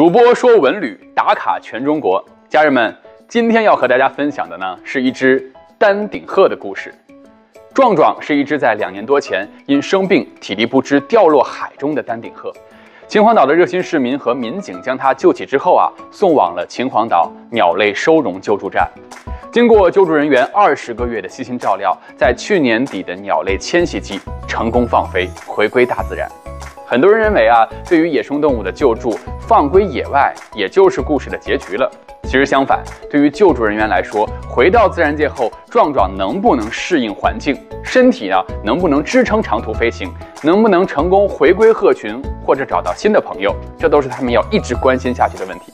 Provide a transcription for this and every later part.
主播说文旅打卡全中国，家人们，今天要和大家分享的呢是一只丹顶鹤的故事。壮壮是一只在两年多前因生病体力不支掉落海中的丹顶鹤。秦皇岛的热心市民和民警将它救起之后啊，送往了秦皇岛鸟类收容救助站。经过救助人员二十个月的悉心照料，在去年底的鸟类迁徙季成功放飞，回归大自然。很多人认为啊，对于野生动物的救助，放归野外也就是故事的结局了。其实相反，对于救助人员来说，回到自然界后，壮壮能不能适应环境，身体呢能不能支撑长途飞行，能不能成功回归鹤群或者找到新的朋友，这都是他们要一直关心下去的问题。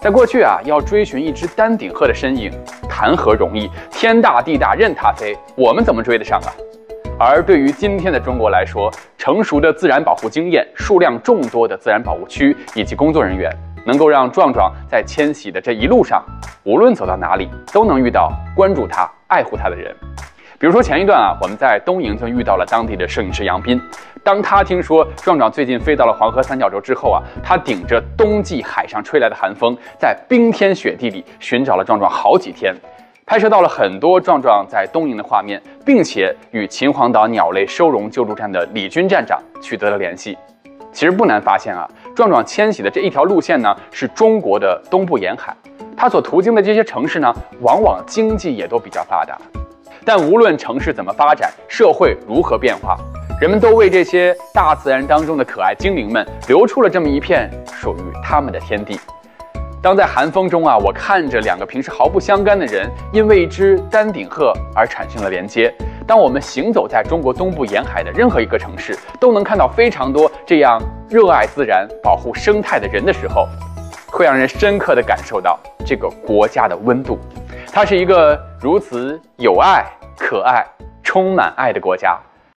在过去啊，要追寻一只丹顶鹤的身影，谈何容易？天大地大任它飞，我们怎么追得上啊？而对于今天的中国来说，成熟的自然保护经验、数量众多的自然保护区以及工作人员，能够让壮壮在迁徙的这一路上，无论走到哪里，都能遇到关注他、爱护他的人。比如说前一段啊，我们在东营就遇到了当地的摄影师杨斌。当他听说壮壮最近飞到了黄河三角洲之后啊，他顶着冬季海上吹来的寒风，在冰天雪地里寻找了壮壮好几天。拍摄到了很多壮壮在东营的画面，并且与秦皇岛鸟类收容救助站的李军站长取得了联系。其实不难发现啊，壮壮迁徙的这一条路线呢，是中国的东部沿海，它所途经的这些城市呢，往往经济也都比较发达。但无论城市怎么发展，社会如何变化，人们都为这些大自然当中的可爱精灵们留出了这么一片属于他们的天地。当在寒风中啊，我看着两个平时毫不相干的人，因为一只丹顶鹤而产生了连接。当我们行走在中国东部沿海的任何一个城市，都能看到非常多这样热爱自然、保护生态的人的时候，会让人深刻地感受到这个国家的温度。它是一个如此有爱、可爱、充满爱的国家。